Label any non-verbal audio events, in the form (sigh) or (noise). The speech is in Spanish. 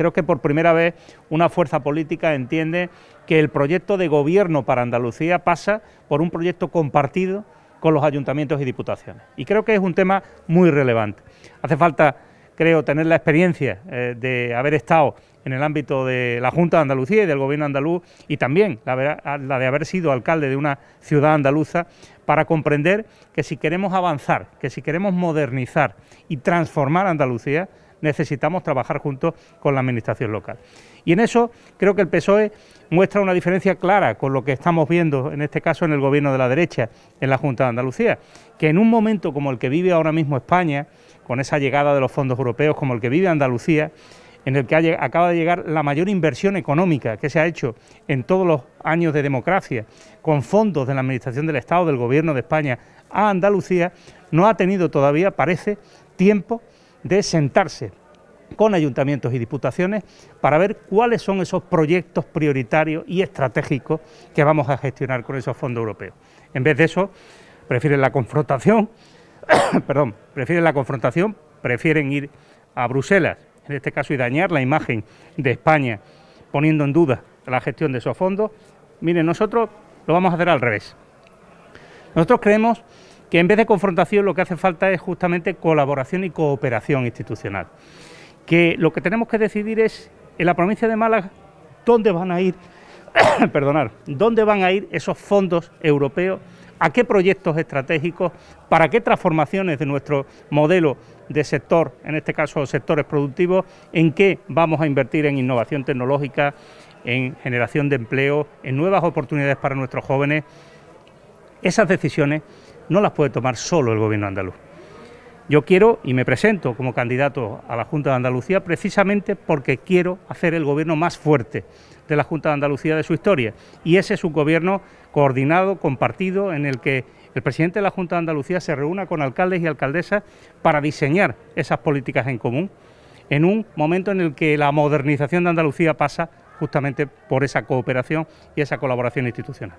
Creo que por primera vez una fuerza política entiende que el proyecto de gobierno para Andalucía pasa por un proyecto compartido con los ayuntamientos y diputaciones. Y creo que es un tema muy relevante. Hace falta, creo, tener la experiencia eh, de haber estado en el ámbito de la Junta de Andalucía y del Gobierno andaluz y también la, de haber sido alcalde de una ciudad andaluza para comprender que si queremos avanzar, que si queremos modernizar y transformar Andalucía, necesitamos trabajar juntos con la Administración local. Y en eso creo que el PSOE muestra una diferencia clara con lo que estamos viendo, en este caso en el Gobierno de la derecha, en la Junta de Andalucía, que en un momento como el que vive ahora mismo España, con esa llegada de los fondos europeos como el que vive Andalucía, en el que acaba de llegar la mayor inversión económica que se ha hecho en todos los años de democracia, con fondos de la Administración del Estado, del Gobierno de España, a Andalucía, no ha tenido todavía, parece, tiempo de sentarse con ayuntamientos y diputaciones para ver cuáles son esos proyectos prioritarios y estratégicos que vamos a gestionar con esos fondos europeos. En vez de eso, prefieren la confrontación, (coughs) perdón, prefieren la confrontación, prefieren ir a Bruselas, en este caso, y dañar la imagen de España, poniendo en duda la gestión de esos fondos. Miren, nosotros lo vamos a hacer al revés. Nosotros creemos que en vez de confrontación lo que hace falta es justamente colaboración y cooperación institucional. Que lo que tenemos que decidir es en la provincia de Málaga dónde van a ir, (coughs) perdonar, dónde van a ir esos fondos europeos, a qué proyectos estratégicos, para qué transformaciones de nuestro modelo de sector, en este caso sectores productivos, en qué vamos a invertir en innovación tecnológica, en generación de empleo, en nuevas oportunidades para nuestros jóvenes. Esas decisiones no las puede tomar solo el gobierno andaluz. Yo quiero y me presento como candidato a la Junta de Andalucía precisamente porque quiero hacer el gobierno más fuerte de la Junta de Andalucía de su historia. Y ese es un gobierno coordinado, compartido, en el que el presidente de la Junta de Andalucía se reúna con alcaldes y alcaldesas para diseñar esas políticas en común, en un momento en el que la modernización de Andalucía pasa justamente por esa cooperación y esa colaboración institucional.